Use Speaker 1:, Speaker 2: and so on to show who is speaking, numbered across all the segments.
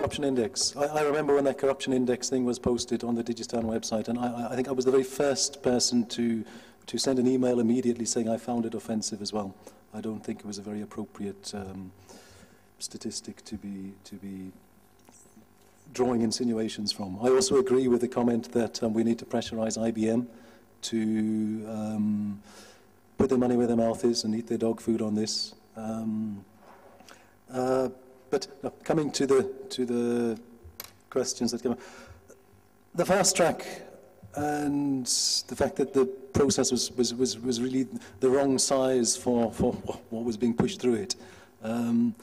Speaker 1: corruption index. I, I, remember when that corruption index thing was posted on the Digistan website, and I, I, think I was the very first person to, to send an email immediately saying I found it offensive as well. I don't think it was a very appropriate um, statistic to be, to be drawing insinuations from. I also agree with the comment that um, we need to pressurize IBM to um, put their money where their mouth is and eat their dog food on this. Um, uh, but no, coming to the, to the questions that come up, the fast track and the fact that the process was, was, was, was really the wrong size for, for what was being pushed through it. Um,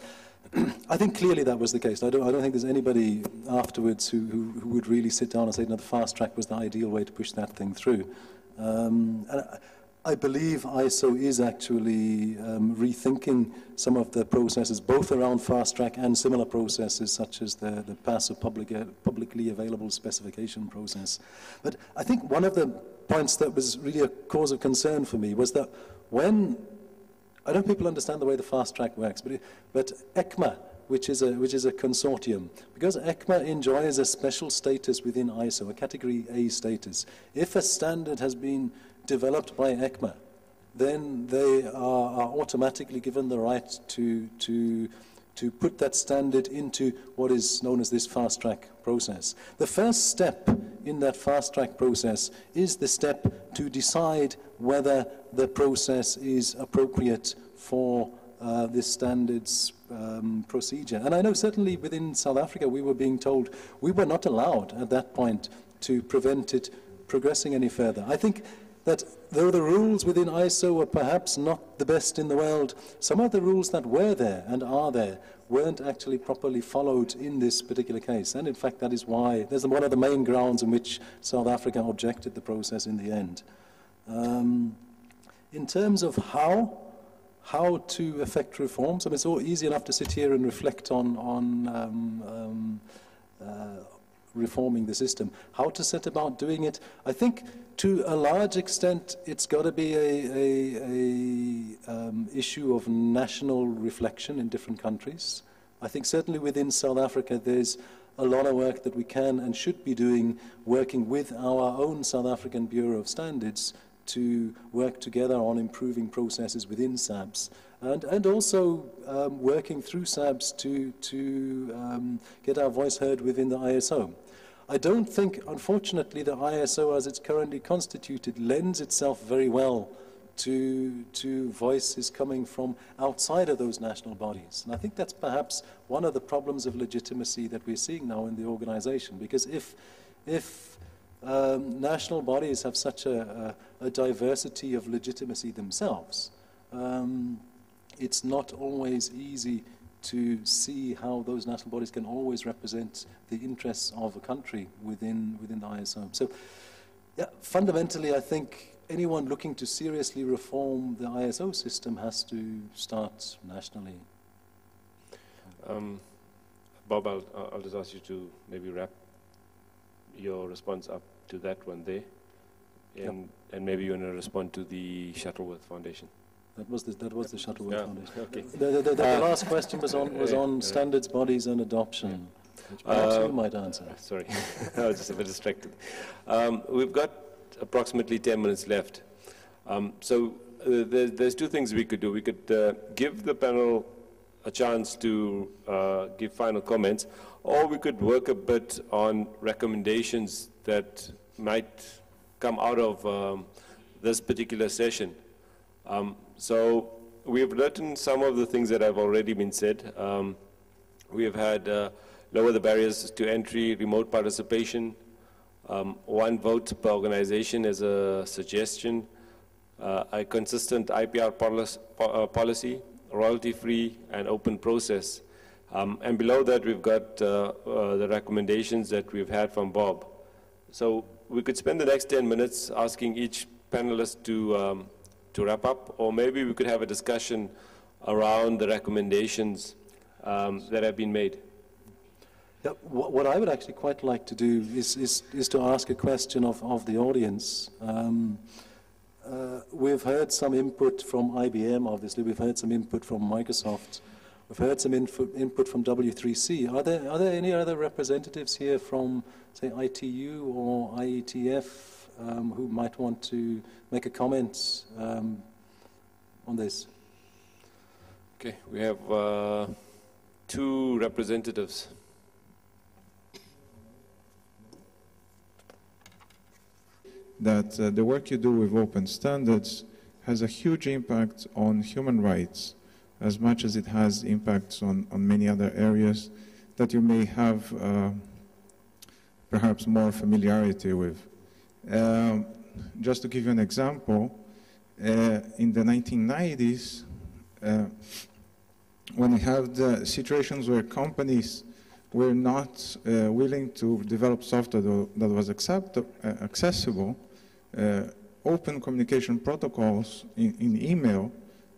Speaker 1: I think clearly that was the case. I don't, I don't think there's anybody afterwards who, who, who would really sit down and say, no, the fast track was the ideal way to push that thing through. Um, I, I believe ISO is actually um, rethinking some of the processes, both around fast track and similar processes, such as the, the passive public, uh, publicly available specification process. But I think one of the points that was really a cause of concern for me was that when, I don't know people understand the way the fast track works, but, but ECMA, which is, a, which is a consortium. Because ECMA enjoys a special status within ISO, a category A status. If a standard has been developed by ECMA, then they are, are automatically given the right to, to, to put that standard into what is known as this fast track process. The first step in that fast track process is the step to decide whether the process is appropriate for uh, this standards um, procedure. And I know certainly within South Africa we were being told we were not allowed at that point to prevent it progressing any further. I think that though the rules within ISO were perhaps not the best in the world, some of the rules that were there and are there weren't actually properly followed in this particular case. And in fact, that is why, there's one of the main grounds in which South Africa objected the process in the end. Um, in terms of how, how to effect reforms, I mean, it's all easy enough to sit here and reflect on, on um, um, uh, reforming the system. How to set about doing it? I think to a large extent, it's got to be a, a, a um, issue of national reflection in different countries. I think certainly within South Africa, there's a lot of work that we can and should be doing, working with our own South African Bureau of Standards to work together on improving processes within SABS. And, and also um, working through SABS to, to um, get our voice heard within the ISO. I don't think, unfortunately, the ISO as it's currently constituted lends itself very well to, to voices coming from outside of those national bodies. And I think that's perhaps one of the problems of legitimacy that we're seeing now in the organization. Because if, if um, national bodies have such a, a, a, diversity of legitimacy themselves, um, it's not always easy to see how those national bodies can always represent the interests of a country within, within the ISO. So, yeah, fundamentally, I think anyone looking to seriously reform the ISO system has to start nationally.
Speaker 2: Um, Bob, I'll, I'll just ask you to maybe wrap your response up to that one there, and, yep. and maybe you want to respond to the Shuttleworth Foundation.
Speaker 1: That was the, that was the Shuttleworth
Speaker 2: yeah.
Speaker 1: Foundation.
Speaker 2: Okay.
Speaker 1: The, the, the, the uh, last question was on was on standards bodies and adoption. Which perhaps uh, you might answer.
Speaker 2: Sorry, I was just a bit distracted. Um, we've got approximately 10 minutes left. Um, so uh, there's, there's, two things we could do. We could uh, give the panel a chance to uh, give final comments, or we could work a bit on recommendations that might come out of um, this particular session. Um, so we've written some of the things that have already been said. Um, we have had uh, lower the barriers to entry, remote participation, um, one vote per organization as a suggestion, uh, a consistent IPR policy, uh, policy royalty-free and open process. Um, and below that, we've got uh, uh, the recommendations that we've had from Bob. So we could spend the next 10 minutes asking each panelist to um, to wrap up, or maybe we could have a discussion around the recommendations um, that have been made.
Speaker 1: Yeah, what I would actually quite like to do is, is, is to ask a question of, of the audience. Um, uh, we've heard some input from IBM, obviously. We've heard some input from Microsoft. We've heard some input from W3C. Are there, are there any other representatives here from, say, ITU or IETF um, who might want to make a comment um, on this?
Speaker 2: Okay, we have uh, two representatives.
Speaker 3: that uh, the work you do with open standards has a huge impact on human rights as much as it has impacts on, on many other areas that you may have uh, perhaps more familiarity with. Um, just to give you an example, uh, in the 1990s, uh, when we had situations where companies were not uh, willing to develop software that was accept, uh, accessible, uh, open communication protocols in, in, email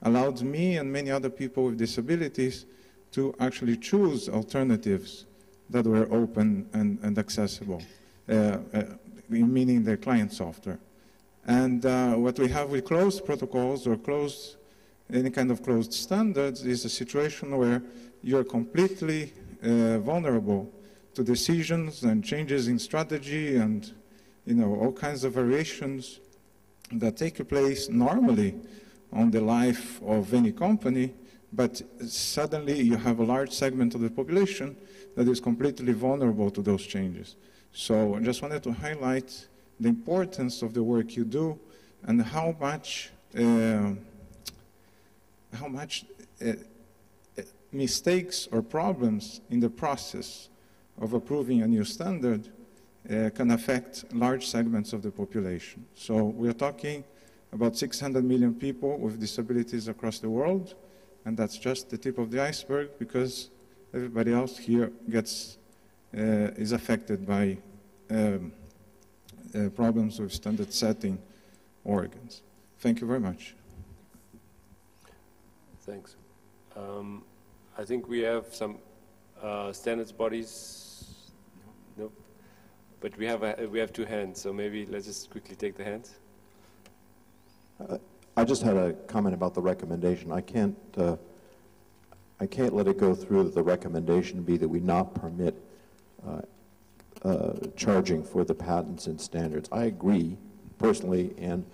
Speaker 3: allowed me and many other people with disabilities to actually choose alternatives that were open and, and accessible, uh, uh, meaning the client software. And uh, what we have with closed protocols or closed, any kind of closed standards is a situation where you're completely uh, vulnerable to decisions and changes in strategy and you know, all kinds of variations that take place normally on the life of any company, but suddenly you have a large segment of the population that is completely vulnerable to those changes. So I just wanted to highlight the importance of the work you do and how much, uh, how much uh, mistakes or problems in the process of approving a new standard uh, can affect large segments of the population. So we're talking about 600 million people with disabilities across the world, and that's just the tip of the iceberg because everybody else here gets uh, is affected by um, uh, problems with standard setting organs. Thank you very much.
Speaker 2: Thanks. Um, I think we have some uh, standards bodies. Nope. But we have, a, we have two hands, so maybe let's just quickly take the hands.
Speaker 4: Uh, I just had a comment about the recommendation. I can't, uh, I can't let it go through that the recommendation be that we not permit uh, uh, charging for the patents and standards. I agree personally, and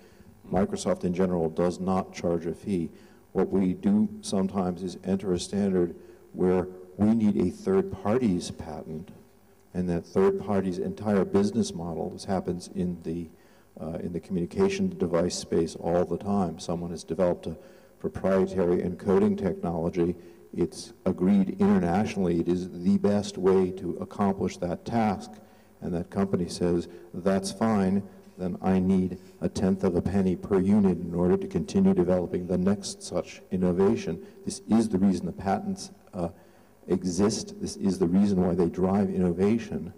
Speaker 4: Microsoft in general does not charge a fee. What we do sometimes is enter a standard where we need a third party's patent and that third party's entire business model, this happens in the, uh, in the communication device space all the time. Someone has developed a proprietary encoding technology. It's agreed internationally it is the best way to accomplish that task. And that company says, that's fine, then I need a tenth of a penny per unit in order to continue developing the next such innovation. This is the reason the patents uh, exist. This is the reason why they drive innovation.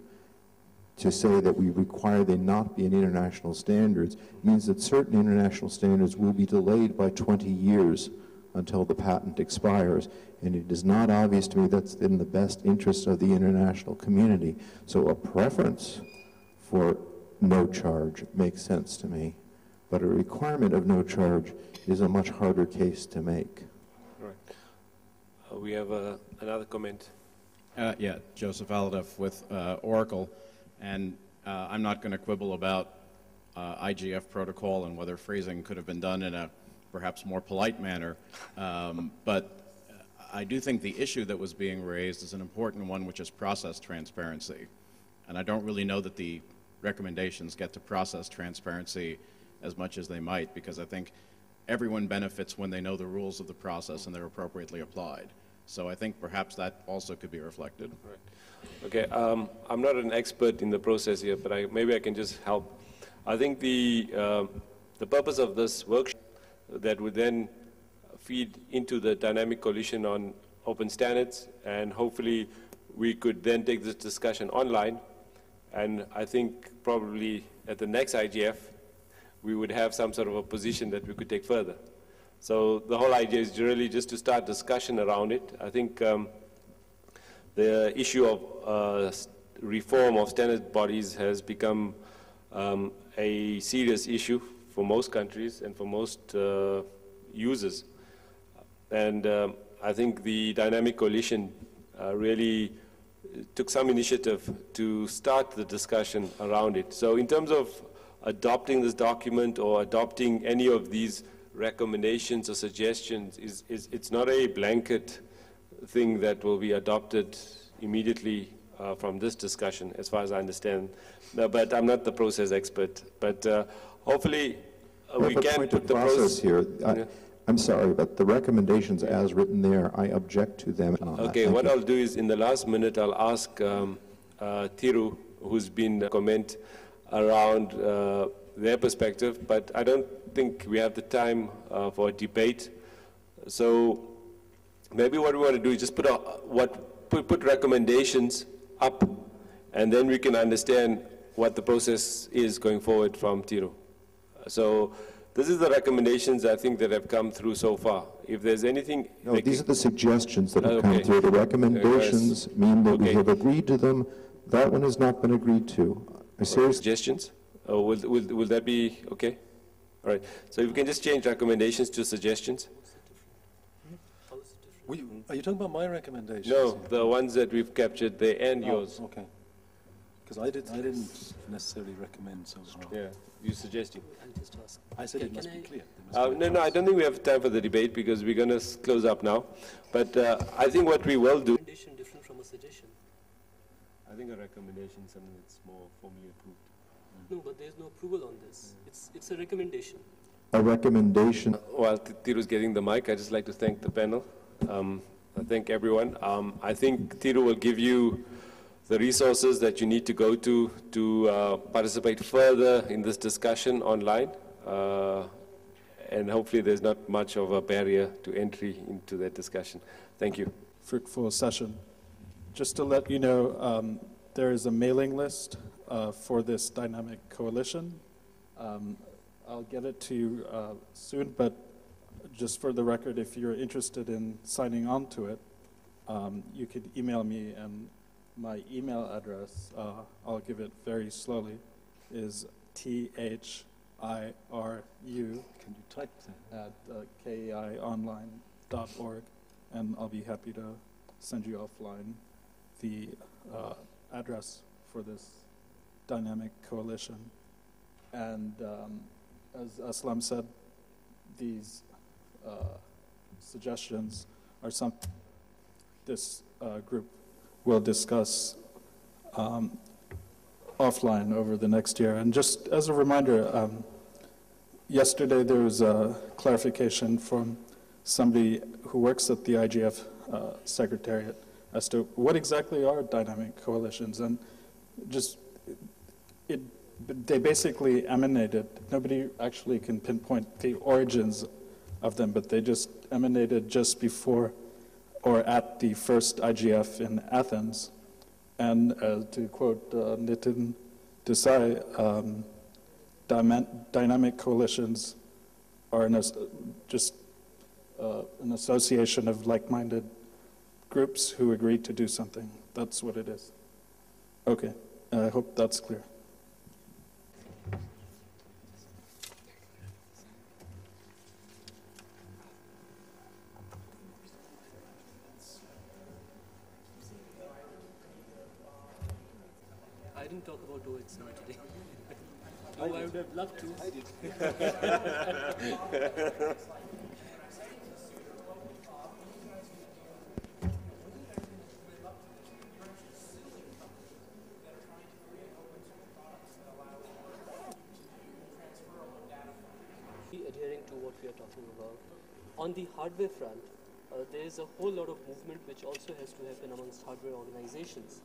Speaker 4: To say that we require they not be in international standards means that certain international standards will be delayed by 20 years until the patent expires. And it is not obvious to me that's in the best interest of the international community. So a preference for no charge makes sense to me. But a requirement of no charge is a much harder case to make.
Speaker 2: Right. Uh, we have uh, another comment.
Speaker 5: Uh, yeah, Joseph Alhadeff with uh, Oracle. And uh, I'm not going to quibble about uh, IGF protocol and whether phrasing could have been done in a perhaps more polite manner. Um, but I do think the issue that was being raised is an important one, which is process transparency. And I don't really know that the recommendations get to process transparency as much as they might, because I think everyone benefits when they know the rules of the process and they're appropriately applied. So I think perhaps that also could be reflected.
Speaker 2: Right. Okay, um, I'm not an expert in the process here, but I, maybe I can just help. I think the, uh, the purpose of this workshop that would then feed into the dynamic coalition on open standards, and hopefully we could then take this discussion online and I think probably at the next IGF, we would have some sort of a position that we could take further. So the whole idea is really just to start discussion around it. I think um, the issue of uh, reform of standard bodies has become um, a serious issue for most countries and for most uh, users. And um, I think the Dynamic Coalition uh, really took some initiative to start the discussion around it. So in terms of adopting this document or adopting any of these recommendations or suggestions, is, is, it's not a blanket thing that will be adopted immediately uh, from this discussion, as far as I understand. No, but I'm not the process expert. But uh, hopefully uh, we
Speaker 4: have a
Speaker 2: can
Speaker 4: point
Speaker 2: put
Speaker 4: of
Speaker 2: the
Speaker 4: process here. I-. I'm sorry, but the recommendations as written there, I object to them.
Speaker 2: Okay, what
Speaker 4: you.
Speaker 2: I'll do is, in the last minute, I'll ask um, uh, Thiru, who's been a comment around uh, their perspective, but I don't think we have the time uh, for a debate. So maybe what we want to do is just put, a, what, put, put recommendations up, and then we can understand what the process is going forward from Thiru. So this is the recommendations, I think, that have come through so far. If there's anything...
Speaker 4: No,
Speaker 2: they
Speaker 4: these
Speaker 2: can-
Speaker 4: are the suggestions that have come through. The recommendations mean that we have agreed to them. That one has not been agreed to. I seriously,
Speaker 2: Suggestions? Or will, will, will that be okay? All right, so if we can just change recommendations to suggestions?
Speaker 1: You- Are you talking about my recommendations?
Speaker 2: No, the ones that we've captured, they and
Speaker 1: Oh,
Speaker 2: yours.
Speaker 1: Okay. Because I didn't, I didn't necessarily recommend so far.
Speaker 2: Yeah, you suggesting.
Speaker 6: I'll just ask.
Speaker 1: I said
Speaker 6: Can-
Speaker 1: it must be
Speaker 6: I-
Speaker 1: clear. Must
Speaker 2: Uh,
Speaker 1: be
Speaker 2: no, no, I don't think we have time for the debate because we're going to close up now. But uh, I think what we will do.
Speaker 6: Recommendation different from a suggestion.
Speaker 2: I think a recommendation is something that's more formally approved.
Speaker 6: No, but there's no approval on this. It's, it's a recommendation.
Speaker 4: a recommendation,
Speaker 2: While Thiru's getting the mic, I'd just like to thank the panel. Um, I thank everyone. Um, I think Thiru will give you the resources that you need to go to to uh, participate further in this discussion online. Uh, and hopefully there's not much of a barrier to entry into that discussion. Thank you.
Speaker 7: fruitful session. Just to let you know, um, there is a mailing list uh, for this dynamic coalition. Um, I'll get it to you uh, soon, but just for the record, if you're interested in signing on to it, um, you could email me, and my email address, uh, I'll give it very slowly, is T H I R U
Speaker 1: Can you type that?
Speaker 7: at uh, keionline.org, and I'll be happy to send you offline the uh, address for this dynamic coalition. And um, as Aslam said, these uh, suggestions are some this uh, group will discuss um, offline over the next year. And just as a reminder, um, Yesterday, there was a clarification from somebody who works at the IGF uh, Secretariat as to what exactly are dynamic coalitions. And just, it, they basically emanated, nobody actually can pinpoint the origins of them, but they just emanated just before or at the first IGF in Athens. And uh, to quote uh, Nitin Desai, um, dynamic coalitions are an, just uh, an association of like-minded groups who agree to do something. That's what it is. Okay, I hope that's clear.
Speaker 6: I didn't talk about OHCE today. No, I would have loved to. Adhering to what we are talking about. On the hardware front, uh, there is a whole lot of movement which also has to happen amongst hardware organizations.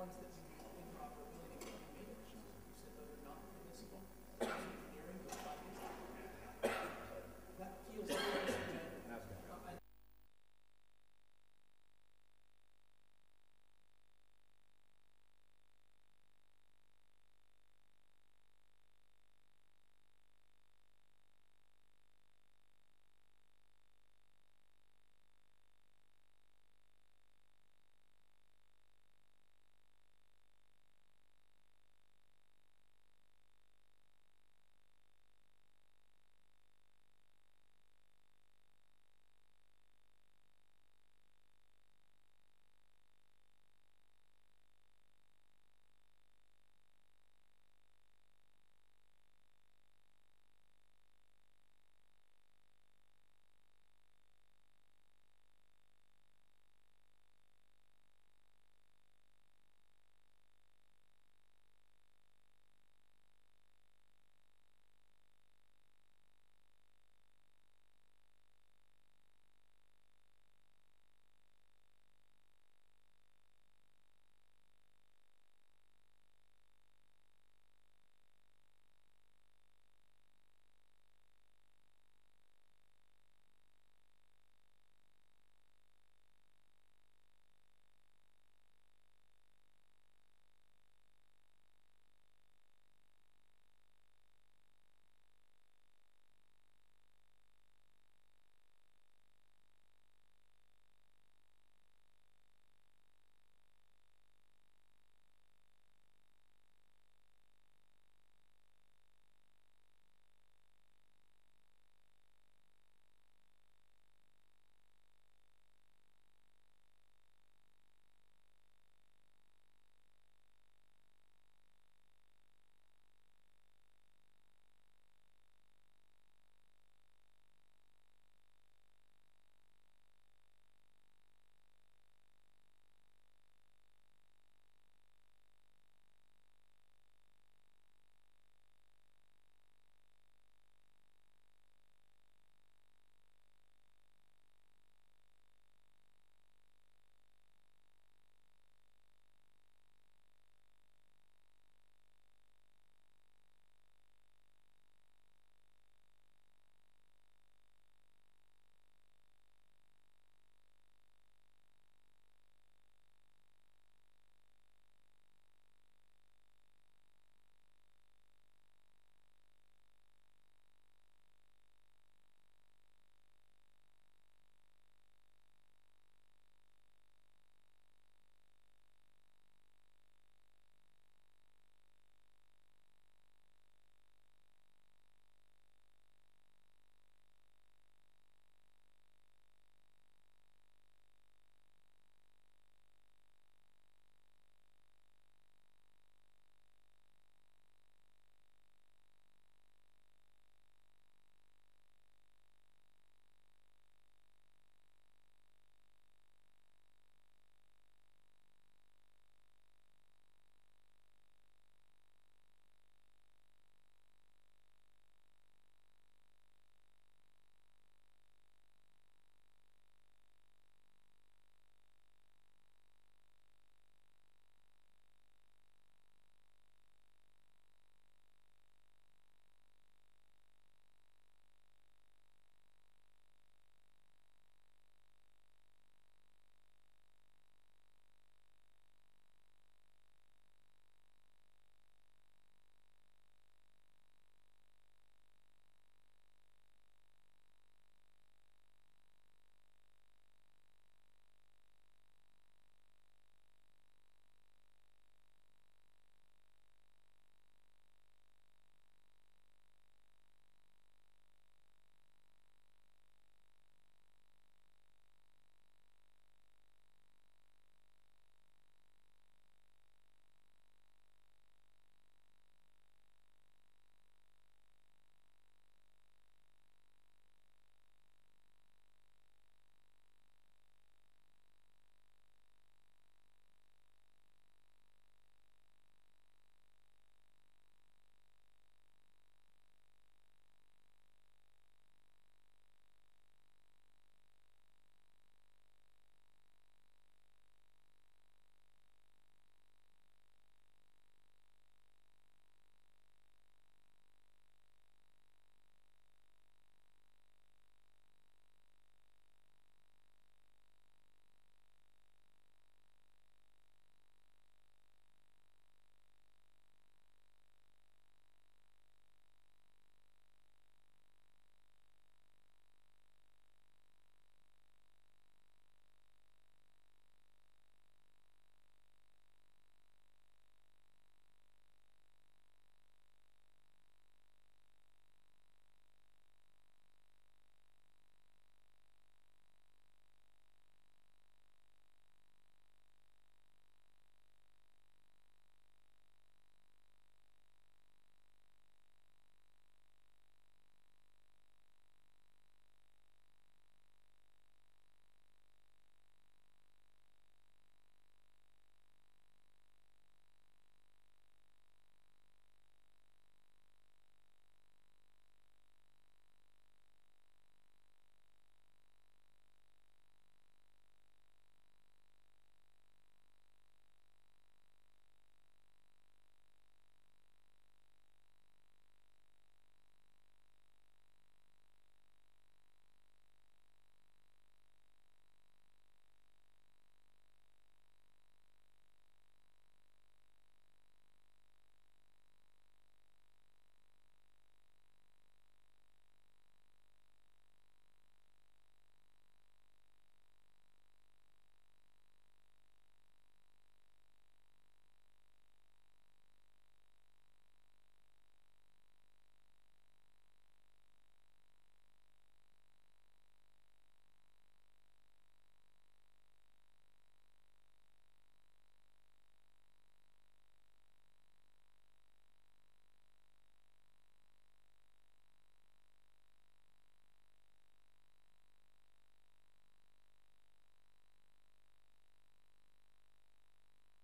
Speaker 6: ones that